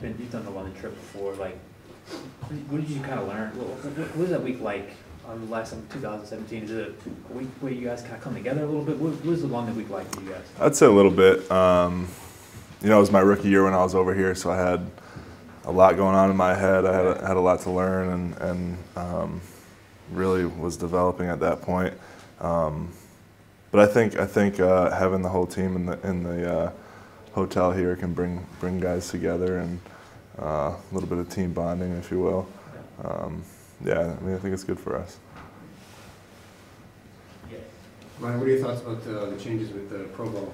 been, you've done the London trip before, like, what did you kind of learn? What, was that week like on the last time, 2017? Is it a week where you guys kind of come together a little bit? What was the London week like for you guys? I'd say a little bit. Um, you know, it was my rookie year when I was over here, so I had a lot going on in my head. I had a, had a lot to learn, and, and um, really was developing at that point. Um, but I think I think uh, having the whole team in the in the uh, hotel here can bring bring guys together and uh, a little bit of team bonding, if you will. Um, yeah, I mean, I think it's good for us. Ryan, what are your thoughts about uh, the changes with the Pro Bowl?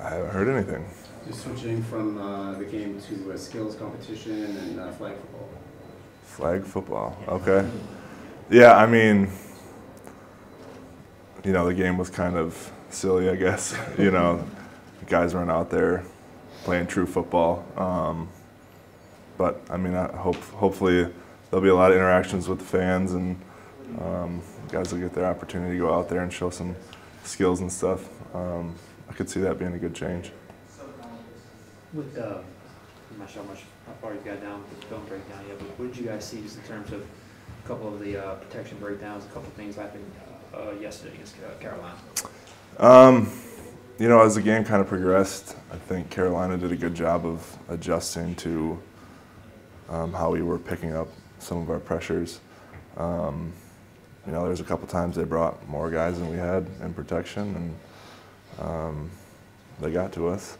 I haven't heard anything. Just switching from uh, the game to a skills competition and uh, flag football. Flag football. Okay. Yeah, I mean, you know, the game was kind of silly, I guess. you know, guys weren't out there playing true football. Um, but I mean, I hope hopefully there'll be a lot of interactions with the fans and um, guys will get their opportunity to go out there and show some skills and stuff. Um, I could see that being a good change. With, uh, I'm not sure how much, how far you got down with the film breakdown yet, but what did you guys see just in terms of a couple of the uh, protection breakdowns, a couple of things happened uh, yesterday against uh, Carolina? Um, you know, as the game kind of progressed, I think Carolina did a good job of adjusting to um, how we were picking up some of our pressures. Um, you know, there's a couple times they brought more guys than we had in protection, and um, they got to us.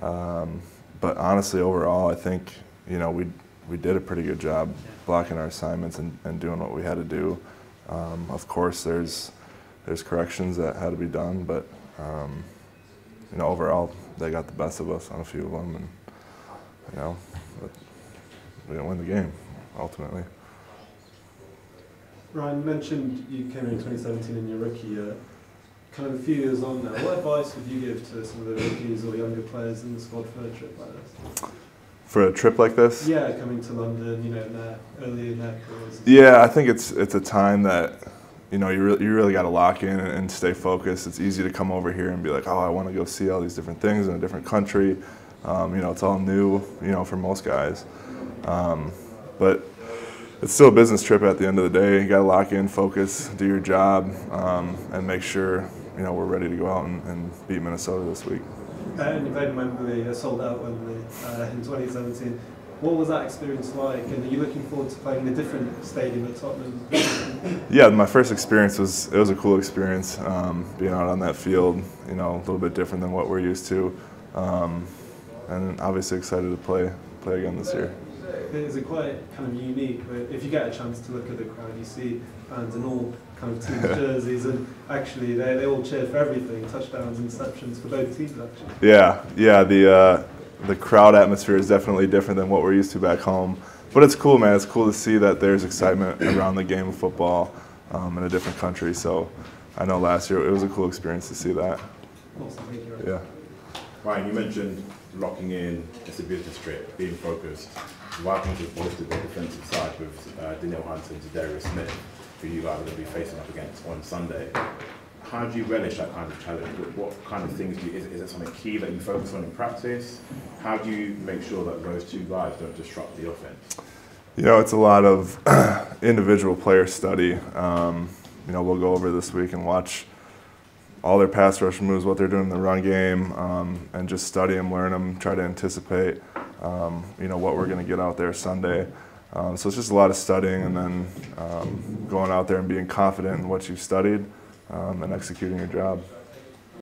Um, but honestly, overall, I think you know we we did a pretty good job blocking our assignments and, and doing what we had to do. Um, of course, there's there's corrections that had to be done, but um, you know overall they got the best of us on a few of them, and you know we didn't win the game ultimately. Ryan, mentioned you came in 2017 in your rookie year. Kind of a few years on now, what advice would you give to some of the rookies or younger players in the squad for a trip like this? For a trip like this? Yeah, coming to London, you know, in their, early in their careers. Yeah, I think it's it's a time that you know you really, you really got to lock in and stay focused. It's easy to come over here and be like, oh, I want to go see all these different things in a different country. Um, you know, it's all new. You know, for most guys, um, but it's still a business trip at the end of the day. You got to lock in, focus, do your job, um, and make sure you know we're ready to go out and, and beat Minnesota this week. And played in Wembley, uh, sold out Wembley uh, in 2017. What was that experience like? And are you looking forward to playing in a different stadium at Tottenham? yeah, my first experience was it was a cool experience um, being out on that field. You know, a little bit different than what we're used to, um, and obviously excited to play play again this year. Is it quite kind of unique? If you get a chance to look at the crowd, you see fans in all kind of team jerseys, and actually they, they all cheer for everything, touchdowns, interceptions for both teams. Actually. Yeah, yeah. The uh, the crowd atmosphere is definitely different than what we're used to back home. But it's cool, man. It's cool to see that there's excitement around the game of football um, in a different country. So I know last year it was a cool experience to see that. Yeah. Ryan, you mentioned locking in, it's a business trip, being focused. Vikings have bolstered the defensive side with uh, Danielle Hunter and Darius Smith, who you guys are going to be facing up against on Sunday. How do you relish that kind of challenge? What, what kind of things do you, is, is it something key that you focus on in practice? How do you make sure that those two guys don't disrupt the offense? You know, it's a lot of individual player study. Um, you know, we'll go over this week and watch all their pass rush moves, what they're doing in the run game, um, and just study them, learn them, try to anticipate, um, you know, what we're going to get out there Sunday. Um, so it's just a lot of studying and then um, going out there and being confident in what you've studied um, and executing your job.